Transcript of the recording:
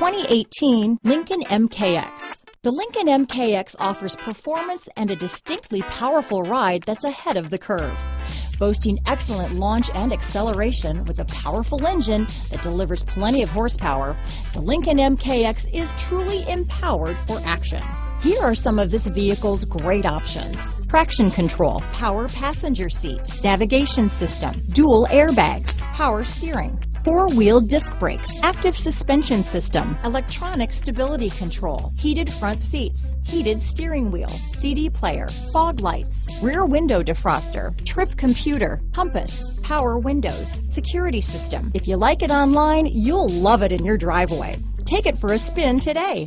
2018 Lincoln MKX. The Lincoln MKX offers performance and a distinctly powerful ride that's ahead of the curve. Boasting excellent launch and acceleration with a powerful engine that delivers plenty of horsepower, the Lincoln MKX is truly empowered for action. Here are some of this vehicle's great options. Traction control, power passenger seat, navigation system, dual airbags, power steering, four-wheel disc brakes, active suspension system, electronic stability control, heated front seats, heated steering wheel, CD player, fog lights, rear window defroster, trip computer, compass, power windows, security system. If you like it online, you'll love it in your driveway. Take it for a spin today.